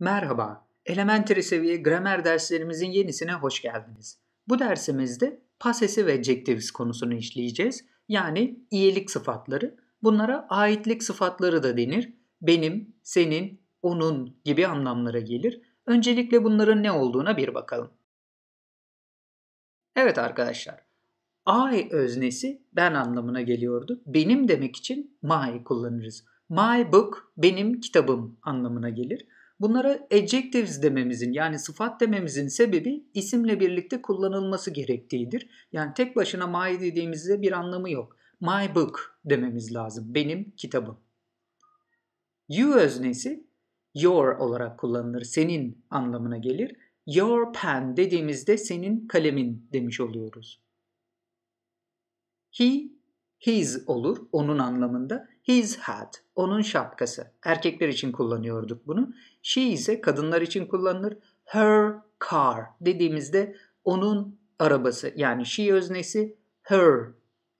Merhaba, elementary seviye gramer derslerimizin yenisine hoş geldiniz. Bu dersimizde possessive adjectives konusunu işleyeceğiz. Yani iyilik sıfatları. Bunlara aitlik sıfatları da denir. Benim, senin, onun gibi anlamlara gelir. Öncelikle bunların ne olduğuna bir bakalım. Evet arkadaşlar, I öznesi ben anlamına geliyordu. Benim demek için my kullanırız. My book benim kitabım anlamına gelir. Bunlara adjectives dememizin yani sıfat dememizin sebebi isimle birlikte kullanılması gerektiğidir. Yani tek başına my dediğimizde bir anlamı yok. My book dememiz lazım. Benim kitabım. You öznesi your olarak kullanılır. Senin anlamına gelir. Your pen dediğimizde senin kalemin demiş oluyoruz. He, his olur onun anlamında. His hat, onun şapkası. Erkekler için kullanıyorduk bunu. She ise kadınlar için kullanılır. Her car dediğimizde onun arabası yani she öznesi her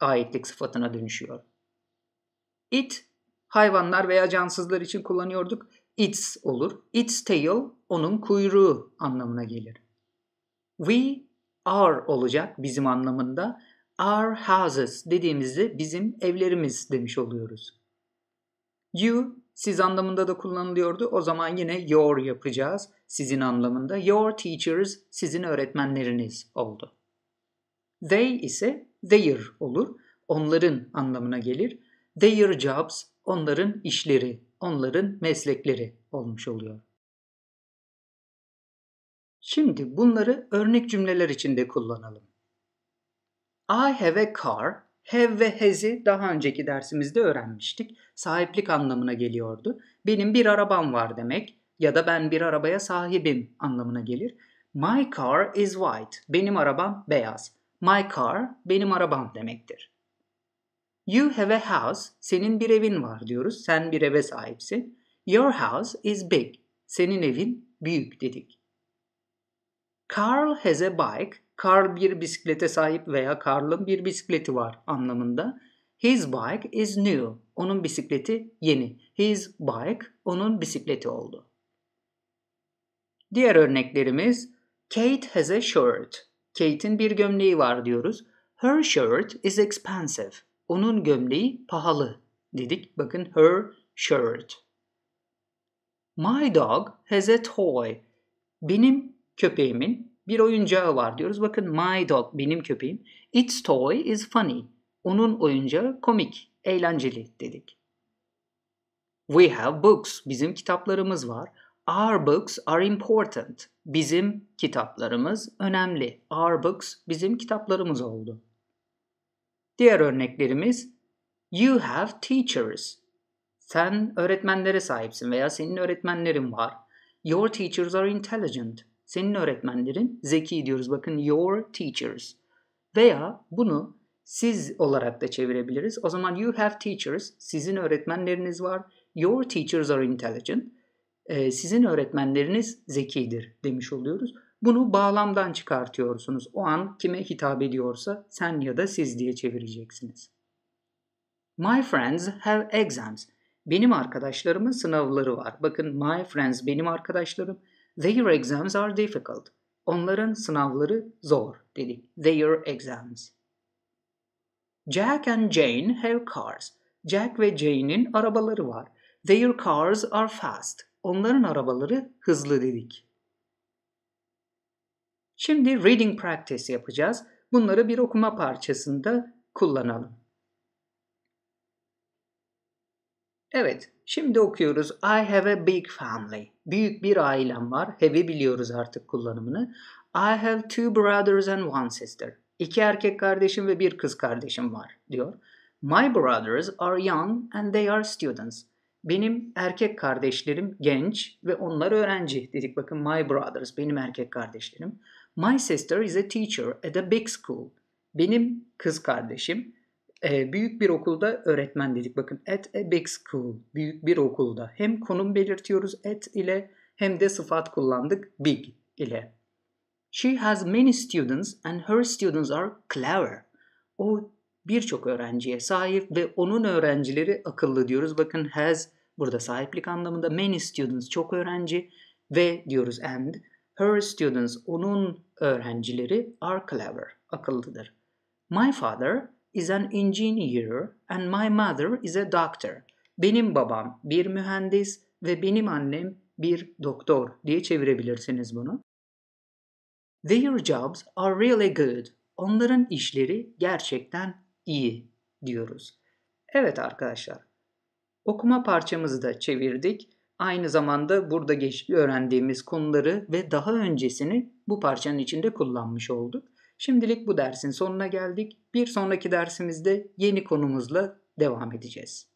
aitlik sıfatına dönüşüyor. It hayvanlar veya cansızlar için kullanıyorduk. Its olur. Its tail onun kuyruğu anlamına gelir. We are olacak bizim anlamında. Our houses dediğimizde bizim evlerimiz demiş oluyoruz. You siz anlamında da kullanılıyordu. O zaman yine your yapacağız sizin anlamında. Your teachers sizin öğretmenleriniz oldu. They ise their olur. Onların anlamına gelir. Their jobs onların işleri, onların meslekleri olmuş oluyor. Şimdi bunları örnek cümleler içinde kullanalım. I have a car Have ve has'i daha önceki dersimizde öğrenmiştik. Sahiplik anlamına geliyordu. Benim bir arabam var demek ya da ben bir arabaya sahibim anlamına gelir. My car is white. Benim arabam beyaz. My car benim arabam demektir. You have a house. Senin bir evin var diyoruz. Sen bir eve sahipsin. Your house is big. Senin evin büyük dedik. Carl has a bike. Carl bir bisiklete sahip veya Carl'ın bir bisikleti var anlamında. His bike is new. Onun bisikleti yeni. His bike onun bisikleti oldu. Diğer örneklerimiz Kate has a shirt. Kate'in bir gömleği var diyoruz. Her shirt is expensive. Onun gömleği pahalı dedik. Bakın her shirt. My dog has a toy. Benim köpeğimin bir oyuncağı var diyoruz. Bakın my dog benim köpeğim. Its toy is funny. Onun oyuncağı komik, eğlenceli dedik. We have books. Bizim kitaplarımız var. Our books are important. Bizim kitaplarımız önemli. Our books bizim kitaplarımız oldu. Diğer örneklerimiz You have teachers. Sen öğretmenlere sahipsin veya senin öğretmenlerin var. Your teachers are intelligent. Senin öğretmenlerin zeki diyoruz. Bakın your teachers. Veya bunu siz olarak da çevirebiliriz. O zaman you have teachers. Sizin öğretmenleriniz var. Your teachers are intelligent. Ee, sizin öğretmenleriniz zekidir demiş oluyoruz. Bunu bağlamdan çıkartıyorsunuz. O an kime hitap ediyorsa sen ya da siz diye çevireceksiniz. My friends have exams. Benim arkadaşlarımın sınavları var. Bakın my friends benim arkadaşlarım. Their exams are difficult. Onların sınavları zor dedik. Their exams. Jack and Jane have cars. Jack ve Jane'in arabaları var. Their cars are fast. Onların arabaları hızlı dedik. Şimdi reading practice yapacağız. Bunları bir okuma parçasında kullanalım. Evet, şimdi okuyoruz. I have a big family. Büyük bir ailem var. Have'i biliyoruz artık kullanımını. I have two brothers and one sister. İki erkek kardeşim ve bir kız kardeşim var diyor. My brothers are young and they are students. Benim erkek kardeşlerim genç ve onlar öğrenci dedik. Bakın my brothers benim erkek kardeşlerim. My sister is a teacher at a big school. Benim kız kardeşim e, büyük bir okulda öğretmen dedik. Bakın at a big school. Büyük bir okulda. Hem konum belirtiyoruz at ile hem de sıfat kullandık big ile. She has many students and her students are clever. O birçok öğrenciye sahip ve onun öğrencileri akıllı diyoruz. Bakın has burada sahiplik anlamında many students çok öğrenci Ve diyoruz and. Her students, onun öğrencileri are clever, akıllıdır. My father is an engineer and my mother is a doctor. Benim babam bir mühendis ve benim annem bir doktor diye çevirebilirsiniz bunu. Their jobs are really good. Onların işleri gerçekten iyi diyoruz. Evet arkadaşlar. Okuma parçamızı da çevirdik. Aynı zamanda burada geç öğrendiğimiz konuları ve daha öncesini bu parçanın içinde kullanmış olduk. Şimdilik bu dersin sonuna geldik. Bir sonraki dersimizde yeni konumuzla devam edeceğiz.